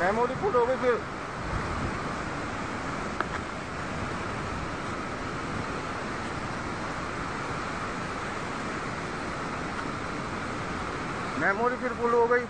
Memory full हो गई फिर। मेमोरी फिर फुल हो गई।